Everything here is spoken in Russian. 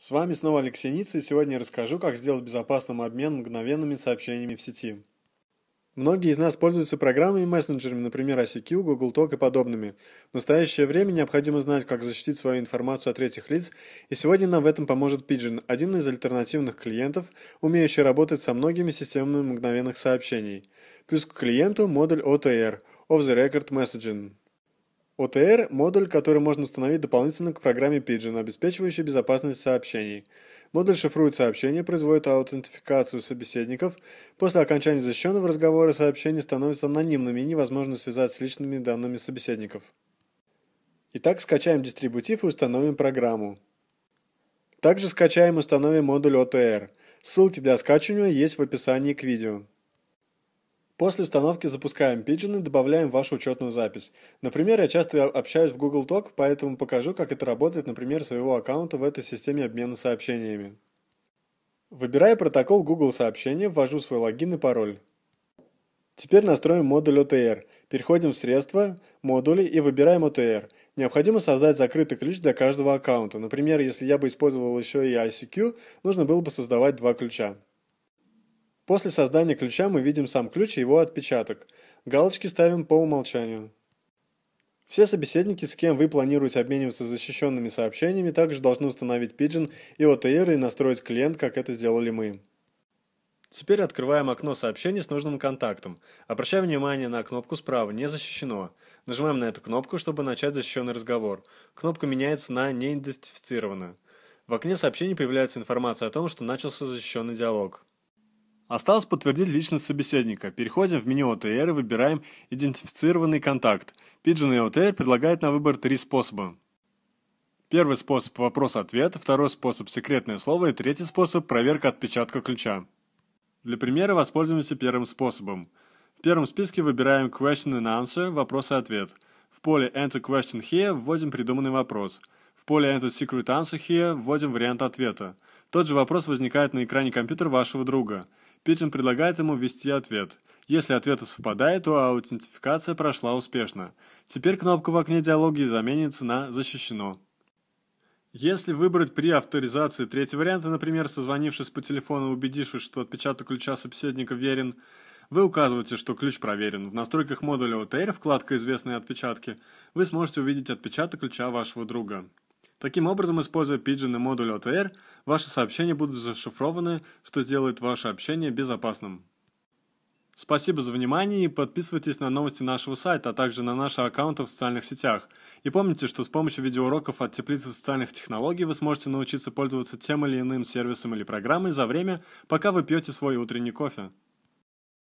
С вами снова Алексей Ницца, и сегодня я расскажу, как сделать безопасным обмен мгновенными сообщениями в сети. Многие из нас пользуются программами и мессенджерами, например, ICQ, Google Talk и подобными. В настоящее время необходимо знать, как защитить свою информацию от третьих лиц, и сегодня нам в этом поможет Pigeon, один из альтернативных клиентов, умеющий работать со многими системами мгновенных сообщений. Плюс к клиенту модуль OTR – Off the Record Messaging. OTR – модуль, который можно установить дополнительно к программе Pigeon, обеспечивающей безопасность сообщений. Модуль шифрует сообщения, производит аутентификацию собеседников. После окончания защищенного разговора сообщения становятся анонимными и невозможно связать с личными данными собеседников. Итак, скачаем дистрибутив и установим программу. Также скачаем и установим модуль OTR. Ссылки для скачивания есть в описании к видео. После установки запускаем Pigeon и добавляем вашу учетную запись. Например, я часто общаюсь в Google Talk, поэтому покажу, как это работает, например, своего аккаунта в этой системе обмена сообщениями. Выбираю протокол Google сообщения, ввожу свой логин и пароль. Теперь настроим модуль OTR. Переходим в средства, модули и выбираем OTR. Необходимо создать закрытый ключ для каждого аккаунта. Например, если я бы использовал еще и ICQ, нужно было бы создавать два ключа. После создания ключа мы видим сам ключ и его отпечаток. Галочки ставим по умолчанию. Все собеседники, с кем вы планируете обмениваться защищенными сообщениями, также должны установить Pigeon и OTR и настроить клиент, как это сделали мы. Теперь открываем окно сообщений с нужным контактом. Обращаем внимание на кнопку справа «Не защищено». Нажимаем на эту кнопку, чтобы начать защищенный разговор. Кнопка меняется на «Не идентифицировано». В окне сообщений появляется информация о том, что начался защищенный диалог. Осталось подтвердить личность собеседника. Переходим в меню OTR и выбираем «Идентифицированный контакт». Pigeon и OTR предлагают на выбор три способа. Первый способ – вопрос-ответ, второй способ – секретное слово и третий способ – проверка отпечатка ключа. Для примера воспользуемся первым способом. В первом списке выбираем Question and Answer – вопрос и ответ. В поле Enter Question Here вводим придуманный вопрос. В поле Enter Secret Answer Here вводим вариант ответа. Тот же вопрос возникает на экране компьютера вашего друга – Питчен предлагает ему ввести ответ. Если ответы совпадают, то аутентификация прошла успешно. Теперь кнопка в окне диалоги заменится на «Защищено». Если выбрать при авторизации третий вариант, например, созвонившись по телефону, убедившись, что отпечаток ключа собеседника верен, вы указываете, что ключ проверен. В настройках модуля OTR, вкладка «Известные отпечатки», вы сможете увидеть отпечаток ключа вашего друга. Таким образом, используя Pigeon и модуль OTR, ваши сообщения будут зашифрованы, что сделает ваше общение безопасным. Спасибо за внимание и подписывайтесь на новости нашего сайта, а также на наши аккаунты в социальных сетях. И помните, что с помощью видеоуроков от теплицы социальных технологий вы сможете научиться пользоваться тем или иным сервисом или программой за время, пока вы пьете свой утренний кофе.